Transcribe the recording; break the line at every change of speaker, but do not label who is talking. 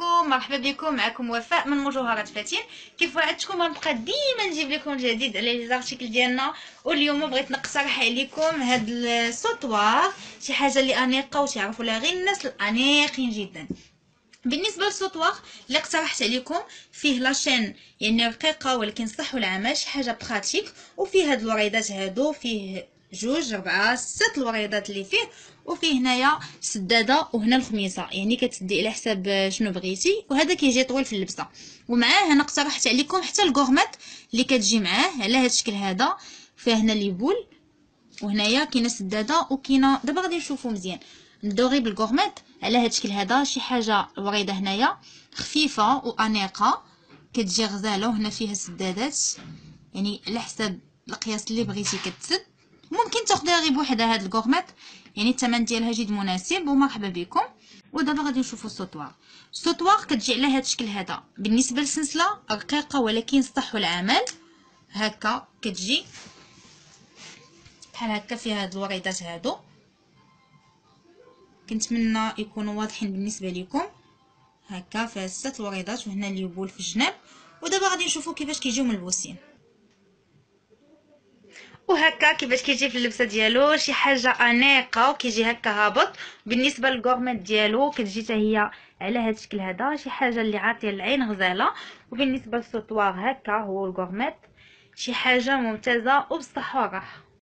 عليكم مرحبا بكم معكم وفاء من مجوهرات فاتن كيف وعدتكم؟ غنبقى ديما نجيب لكم جديد على les articles ديالنا. واليوم بغيت نقترح عليكم هاد ال sautoir شي حاجة اللي أنيقة وتعرفوا لها غير الناس الأنيقين جدا. بالنسبة لل sautoir اللي اقترحت عليكم فيه la chaîne يعني رقيقه ولكن صح والعمل شي حاجة pratique وفيه هاد الوريدات هادو فيه جوج ربعة ست الوريدات اللي فيه وفيه هنايا سدادة وهنا الخميصة. يعني كتسدي على حساب شنو بغيتي وهذا كيجي طويل في اللبسة. ومعاه هنا اقترحت عليكم حتى ال gourmette اللي كتجي معاه على هذا الشكل هذا. فيه هنا les boules وهنايا كاينة سدادة وكاينة دابا غادي نشوفو مزيان. نبداو غير بال gourmette على هذا الشكل هذا شي حاجة وريده هنايا خفيفة وأنيقة. كتجي غزالة وهنا فيها سدادات. يعني على حساب القياس اللي بغيتي كتسد. ممكن تاخديها غير بوحدها هاد الكورميط يعني الثمن ديالها جد مناسب ومرحبا بكم. ودابا غادي نشوفوا السوطوار السوطوار كتجي على هاد الشكل هذا. بالنسبة للسلسلة رقيقة ولكن صح العمل. هكا كتجي. بحال هكا فيها هاد الوريدات هادو. كنتمنى يكونوا واضحين بالنسبة لكم. هكا فيها الوريدات وهنا اليبول في الجناب. ودابا غادي نشوفوا كيفاش كيجيو ملبوسين وهكا كيفاش كيجي في اللبسة ديالو شي حاجة أنيقة وكيجي هكا هابط. بالنسبة للكورميت ديالو كتجي حتى هي على هذا الشكل هذا شي حاجة اللي عاطية العين غزالة. وبالنسبة للسوطوار هكا هو الكورميت شي حاجة ممتازة وبالصحة والراحه